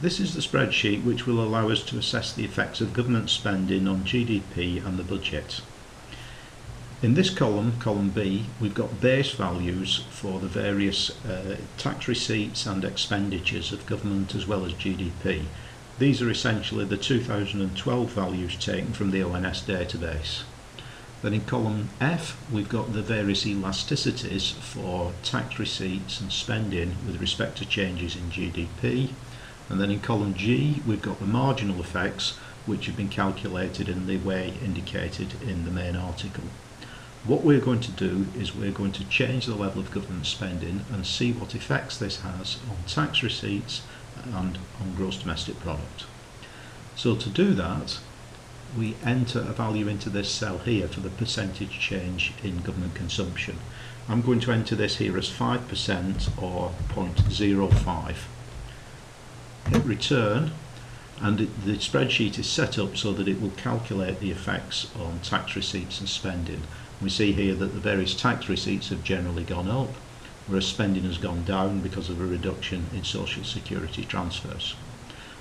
This is the spreadsheet which will allow us to assess the effects of government spending on GDP and the budget. In this column, column B, we've got base values for the various uh, tax receipts and expenditures of government as well as GDP. These are essentially the 2012 values taken from the ONS database. Then in column F, we've got the various elasticities for tax receipts and spending with respect to changes in GDP. And then in column G, we've got the marginal effects, which have been calculated in the way indicated in the main article. What we're going to do is we're going to change the level of government spending and see what effects this has on tax receipts and on gross domestic product. So to do that, we enter a value into this cell here for the percentage change in government consumption. I'm going to enter this here as 5% or 0.05 hit return and it, the spreadsheet is set up so that it will calculate the effects on tax receipts and spending. We see here that the various tax receipts have generally gone up, whereas spending has gone down because of a reduction in social security transfers.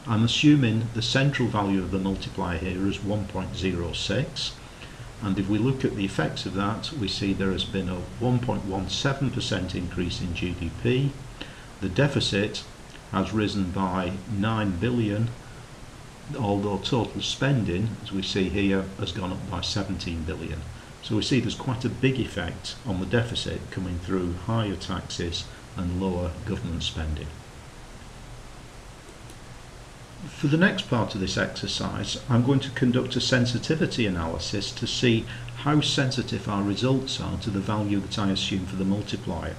I'm assuming the central value of the multiplier here is 1.06 and if we look at the effects of that we see there has been a 1.17% increase in GDP. The deficit has risen by 9 billion although total spending as we see here has gone up by 17 billion. So we see there's quite a big effect on the deficit coming through higher taxes and lower government spending. For the next part of this exercise I'm going to conduct a sensitivity analysis to see how sensitive our results are to the value that I assume for the multiplier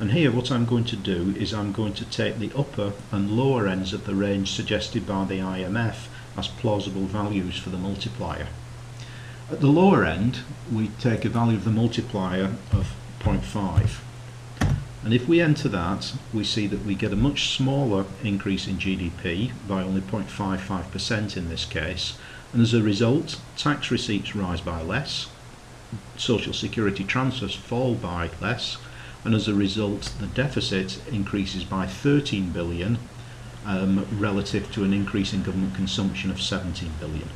and here what I'm going to do is I'm going to take the upper and lower ends of the range suggested by the IMF as plausible values for the multiplier. At the lower end we take a value of the multiplier of 0.5 and if we enter that we see that we get a much smaller increase in GDP by only 0.55% in this case and as a result tax receipts rise by less, social security transfers fall by less and as a result the deficit increases by 13 billion um, relative to an increase in government consumption of 17 billion.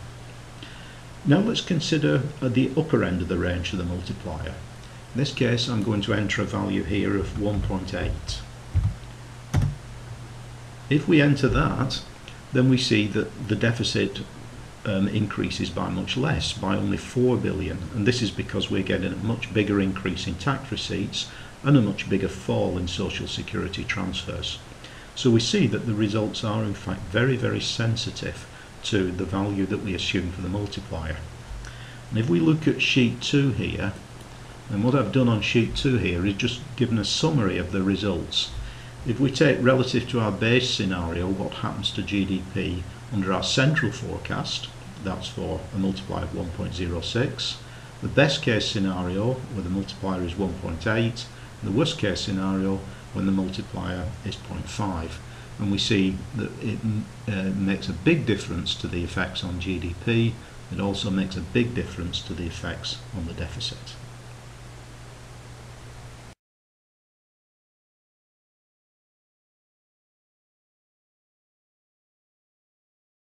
Now let's consider the upper end of the range of the multiplier. In this case I'm going to enter a value here of 1.8. If we enter that then we see that the deficit um, increases by much less, by only 4 billion and this is because we're getting a much bigger increase in tax receipts and a much bigger fall in social security transfers. So we see that the results are in fact very very sensitive to the value that we assume for the multiplier. And if we look at sheet 2 here, and what I've done on sheet 2 here is just given a summary of the results. If we take relative to our base scenario what happens to GDP under our central forecast, that's for a multiplier of 1.06, the best case scenario where the multiplier is 1.8 the worst case scenario when the multiplier is 0.5 and we see that it uh, makes a big difference to the effects on GDP it also makes a big difference to the effects on the deficit.